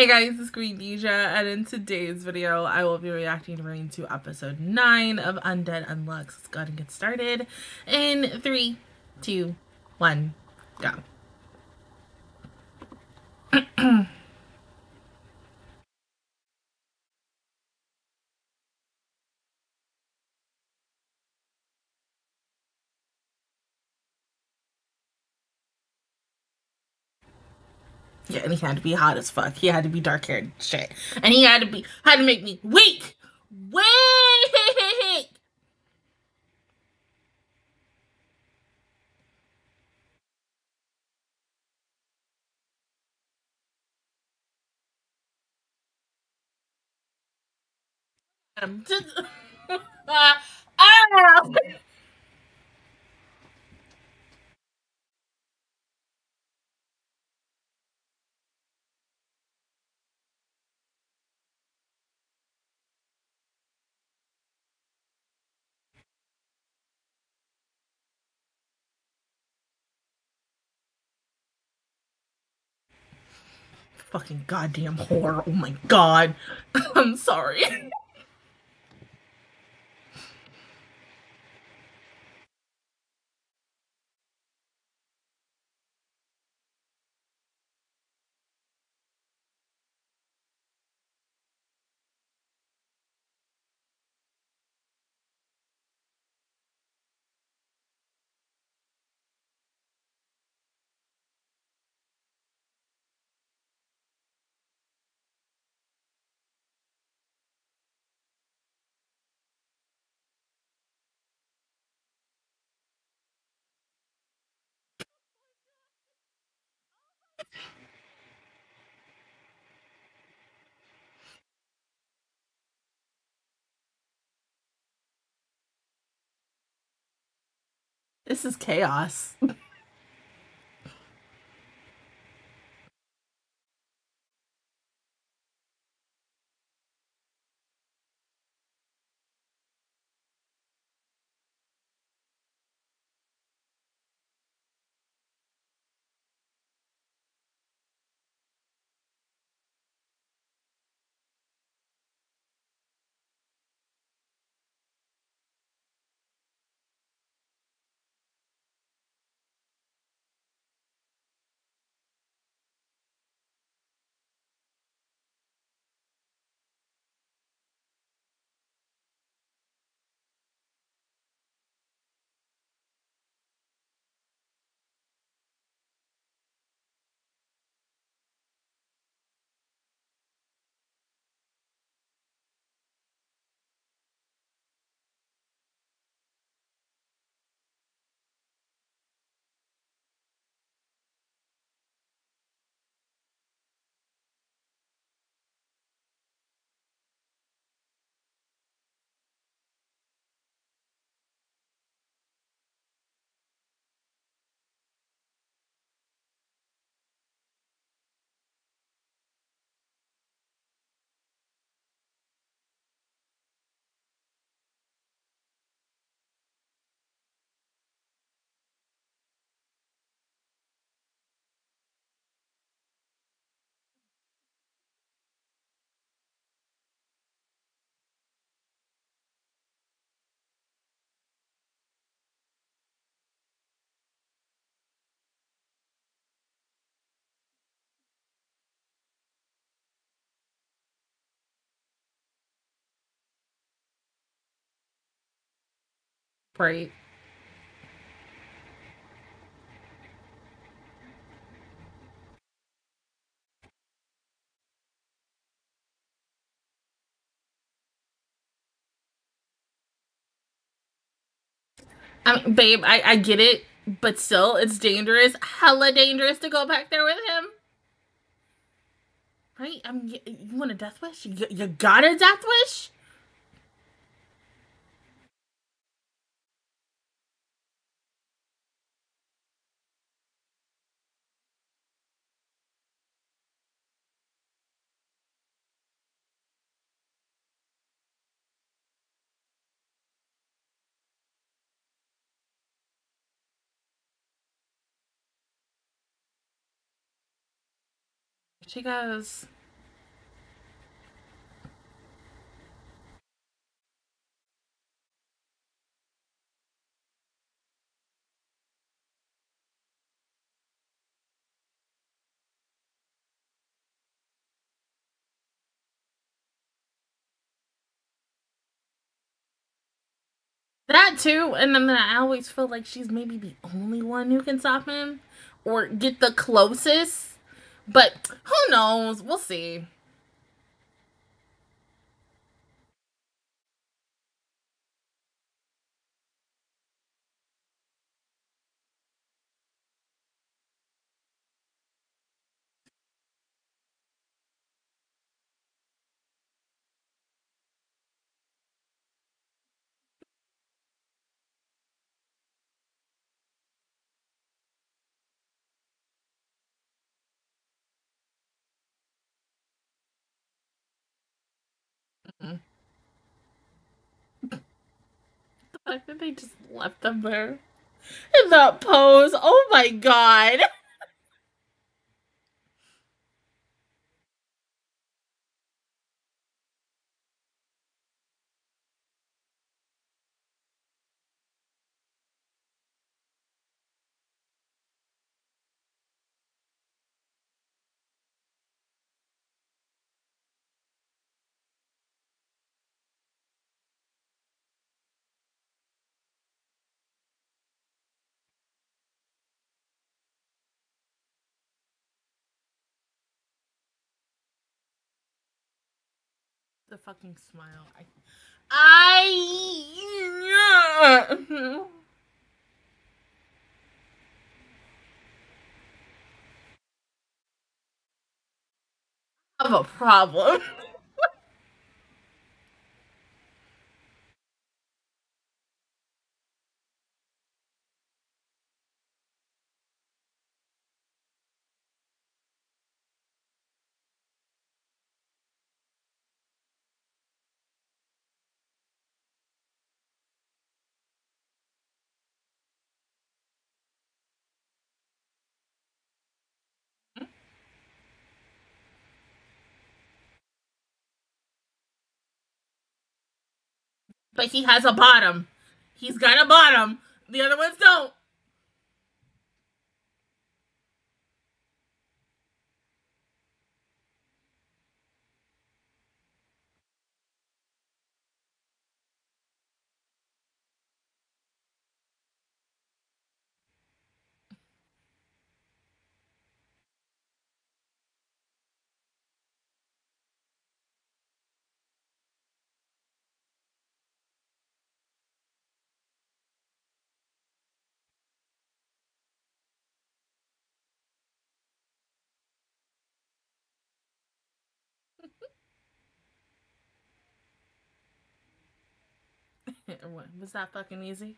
Hey guys, it's Queendija, and in today's video, I will be reacting to episode 9 of Undead Unluck. Let's go ahead and get started. In three, two, one, go. Yeah, and he had to be hot as fuck. He had to be dark haired shit. And he had to be had to make me weak. Weak um, ah! Fucking goddamn whore. Oh my god. I'm sorry. This is chaos. Right. Mean, babe, I, I get it, but still, it's dangerous, hella dangerous to go back there with him. Right? I mean, you, you want a death wish? You, you got a death wish? she goes. That too, and then I always feel like she's maybe the only one who can stop him or get the closest. But who knows? We'll see. Fact that they just left them there in that pose. Oh my god. The fucking smile. I, I have a problem. But he has a bottom. He's got a bottom. The other ones don't. Was that fucking easy?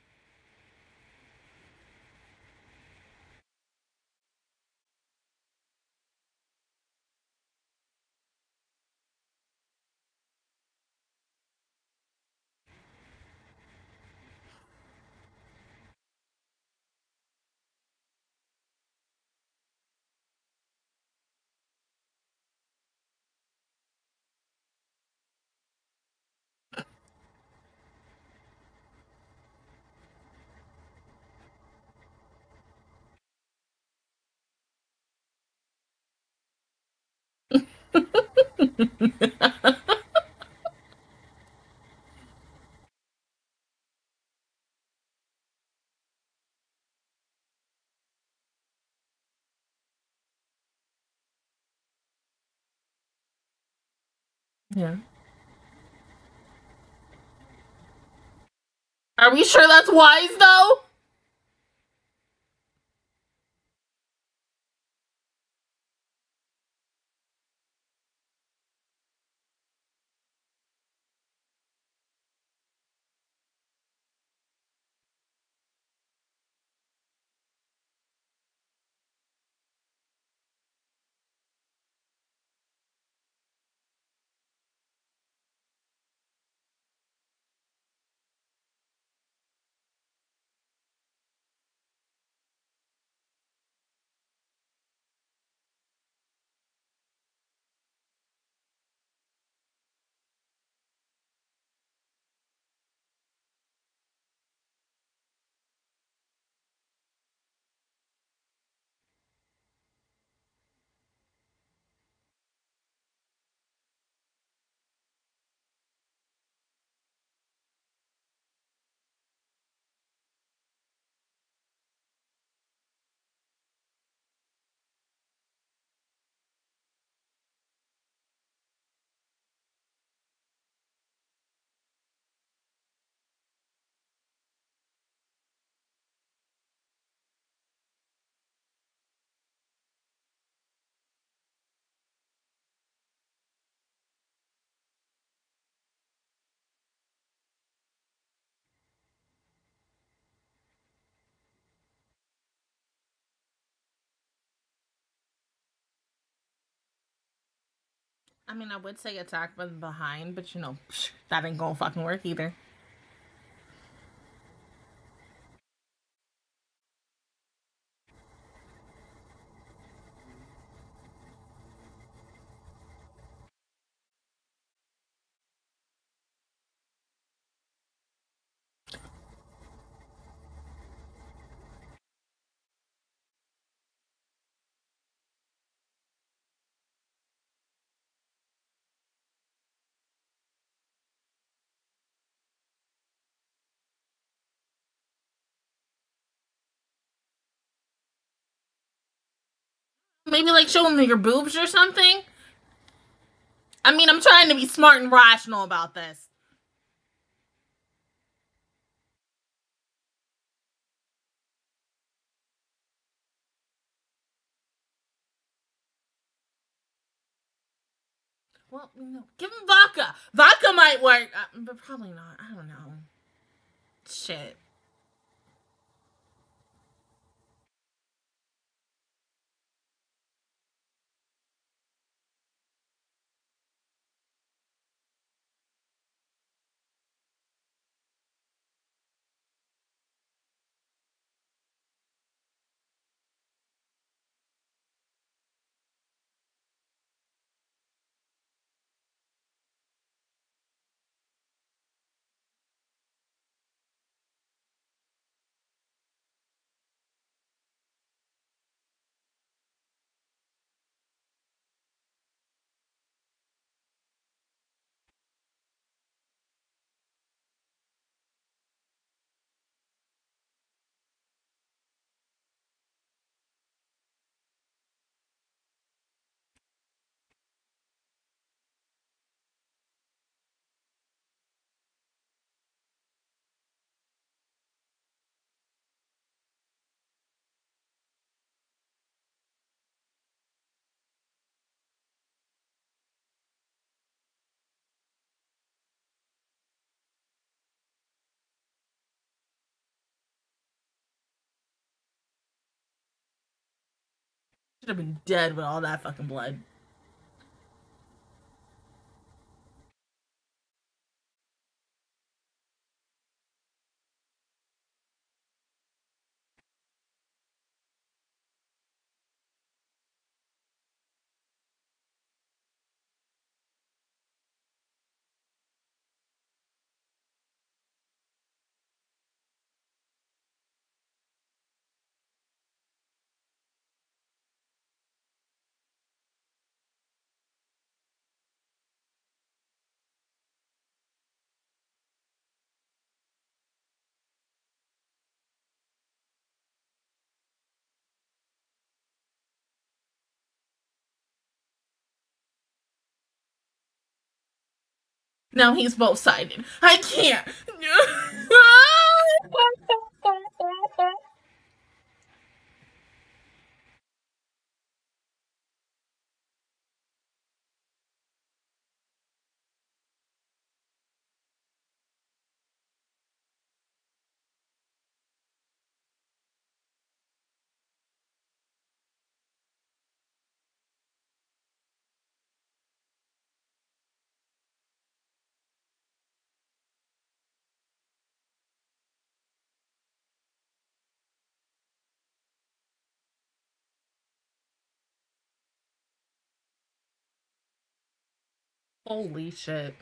yeah. Are we sure that's wise though? I mean, I would say attack from behind, but you know, that ain't gonna fucking work either. Maybe like show them your boobs or something. I mean, I'm trying to be smart and rational about this. Well, no. Give him vodka. Vodka might work, uh, but probably not. I don't know. Shit. Should have been dead with all that fucking blood. Now he's both sided. I can't. Holy shit.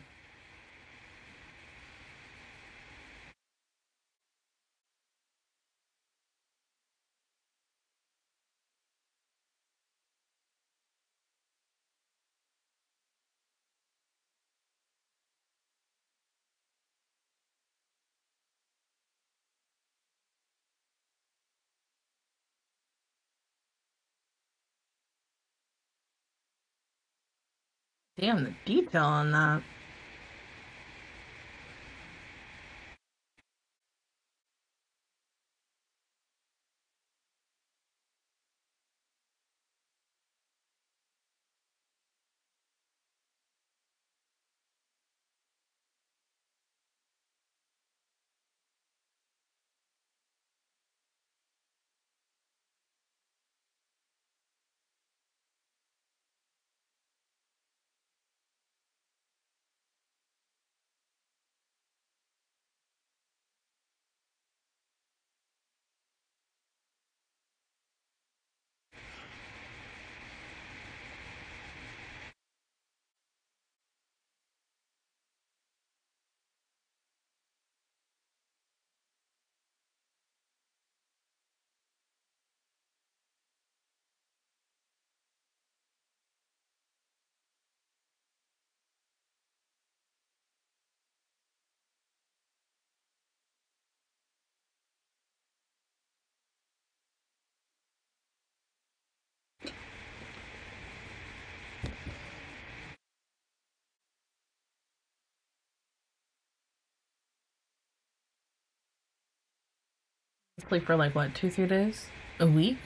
Damn, the detail on that. Sleep for like what, two, three days? A week?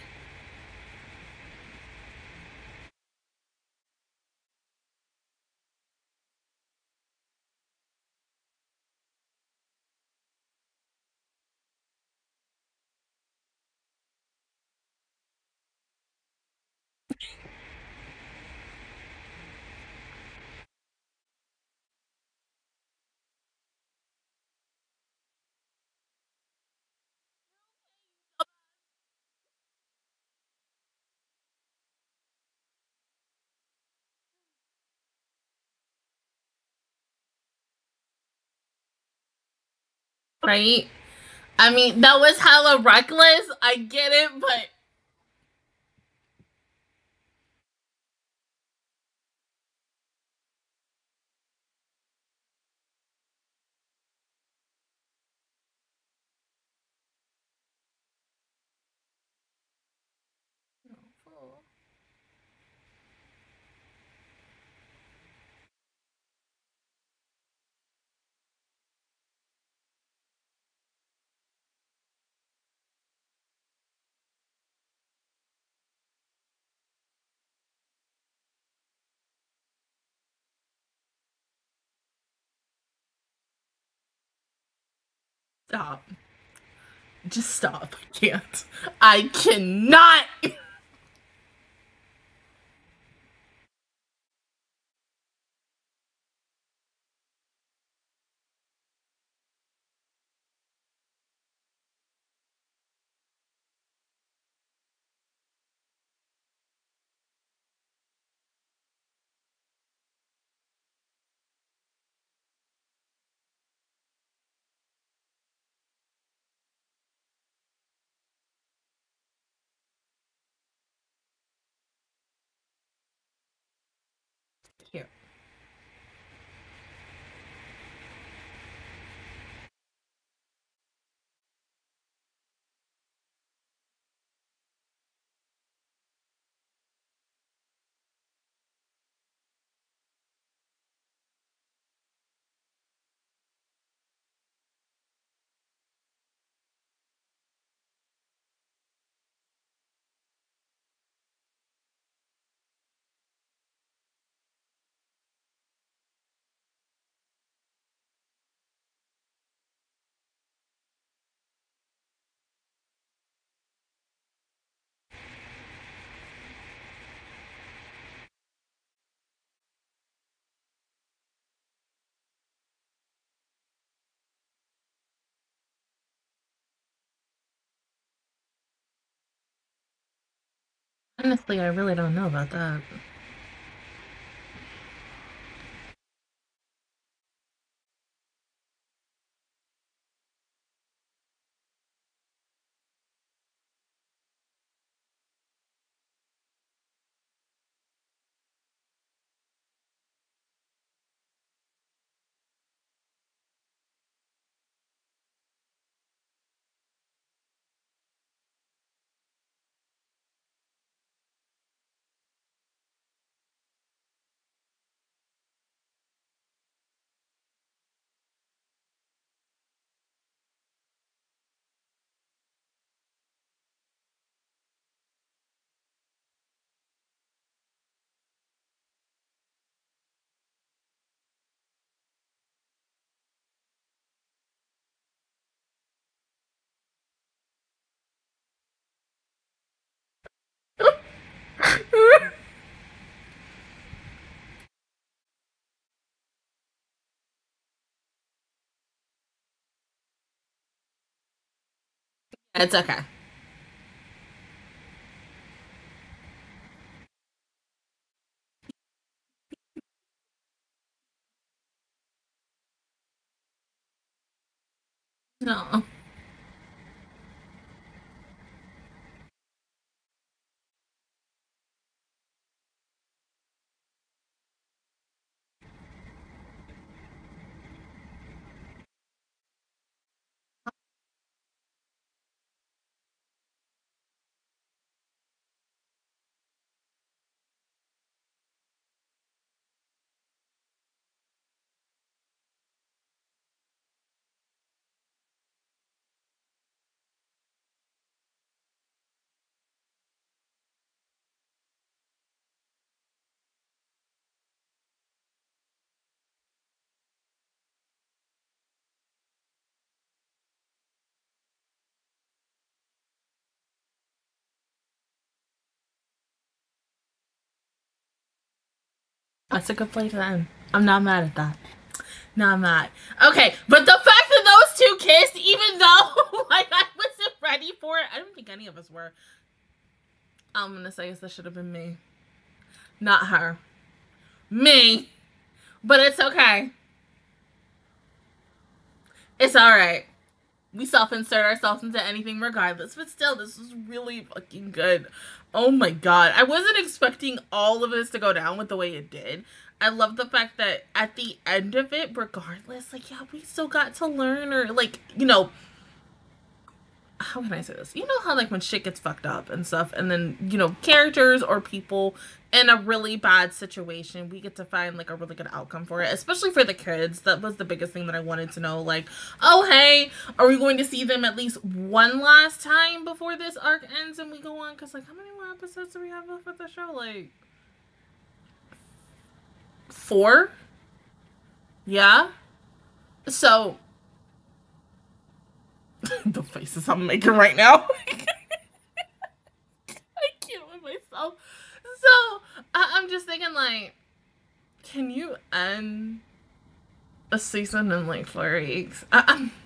Right? I mean, that was hella reckless. I get it, but stop. Just stop. I can't. I cannot. Honestly, I really don't know about that. It's okay. No. That's a good place to end. I'm not mad at that. Not mad. Okay, but the fact that those two kissed, even though like I wasn't ready for it, I don't think any of us were. I'm gonna say is this should have been me, not her. Me, but it's okay. It's all right. We self-insert ourselves into anything regardless, but still, this was really fucking good. Oh my god, I wasn't expecting all of this to go down with the way it did. I love the fact that at the end of it, regardless, like, yeah, we still got to learn or, like, you know, how can I say this? You know how, like, when shit gets fucked up and stuff, and then, you know, characters or people in a really bad situation, we get to find, like, a really good outcome for it, especially for the kids. That was the biggest thing that I wanted to know. Like, oh, hey, are we going to see them at least one last time before this arc ends and we go on? Because, like, how many more episodes do we have left with the show? Like, four. Yeah. So the faces I'm making right now. I can't with myself. So I- am just thinking like, can you end a season in like four weeks? I-.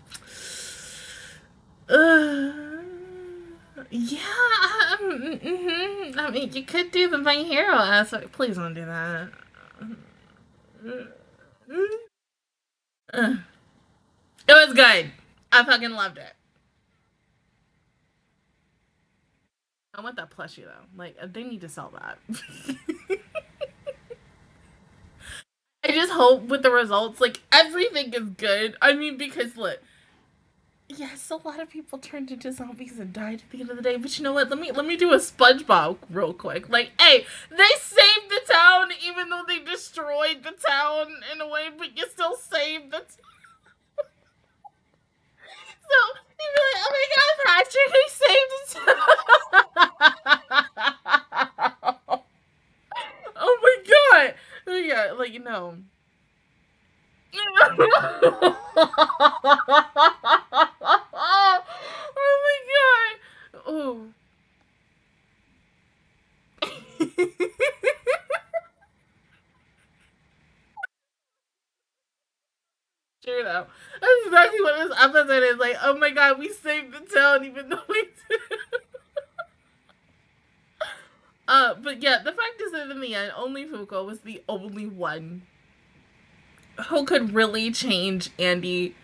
Uh, yeah, um, mm-hmm. I mean, you could do the My Hero aspect. Please don't do that. It was good. I fucking loved it. I want that plushie though. Like uh, they need to sell that. I just hope with the results, like everything is good. I mean, because look, yes, a lot of people turned into zombies and died at the end of the day. But you know what? Let me let me do a SpongeBob real quick. Like, hey, they saved the town even though they destroyed the town in a way, but you still saved the. T- so you'd be like, oh my god, Patrick, he saved town. oh my god. Yeah, like you know. oh my god. Oh. True though. That's exactly what this episode is like. We saved the town even though we did. uh, but yeah, the fact is that in the end, only Fuko was the only one who could really change Andy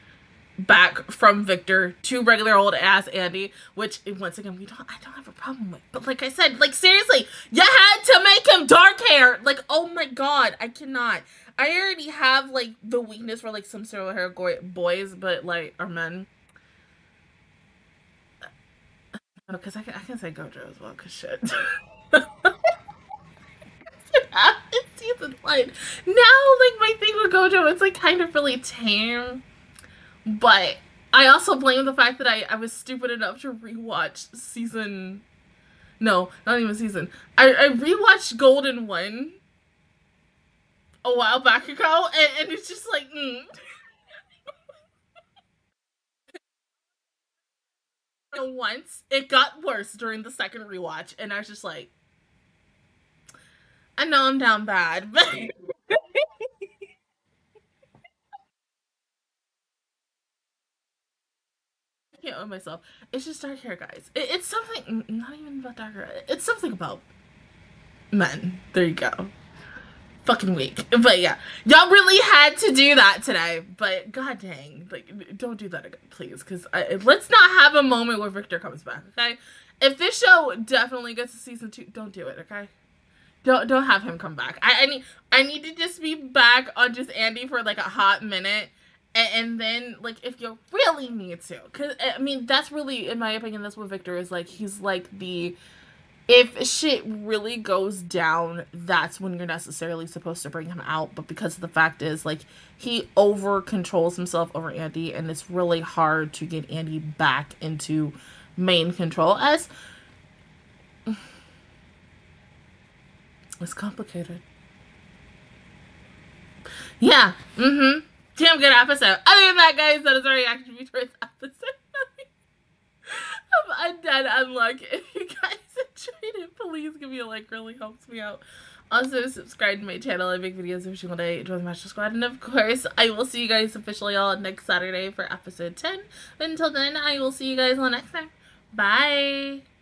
back from Victor to regular old ass Andy, which once again we don't I don't have a problem with. But like I said, like seriously, you had to make him dark hair. Like, oh my god, I cannot. I already have like the weakness for like some silver hair boys, but like or men. Because I, I can say Gojo as well, cause shit. it's season one. Now, like my thing with Gojo, it's like kind of really tame. But I also blame the fact that I, I was stupid enough to rewatch season. No, not even season. I, I rewatched Golden One a while back ago, and, and it's just like, mm. Once it got worse during the second rewatch, and I was just like, I know I'm down bad, but can't own myself. It's just dark hair, guys. It, it's something, not even about dark hair. It's something about men. There you go. Fucking weak. But yeah, y'all really had to do that today. But god dang, like, don't do that again, please. Because let's not have a moment where Victor comes back, okay? If this show definitely gets to season two, don't do it, okay? Don't don't have him come back. I, I need I need to just be back on just Andy for like a hot minute and, and then like if you really need to because i mean that's really in my opinion that's what victor is like he's like the if shit really goes down that's when you're necessarily supposed to bring him out but because the fact is like he over controls himself over andy and it's really hard to get andy back into main control as it's complicated yeah mm-hmm damn good episode. Other than that, guys, that is our reaction to this episode of Undead Unluck. If you guys it, please give me a like. Really helps me out. Also, subscribe to my channel. I make videos every single day. Join the Master Squad. And of course, I will see you guys officially all next Saturday for episode 10. Until then, I will see you guys all next time. Bye.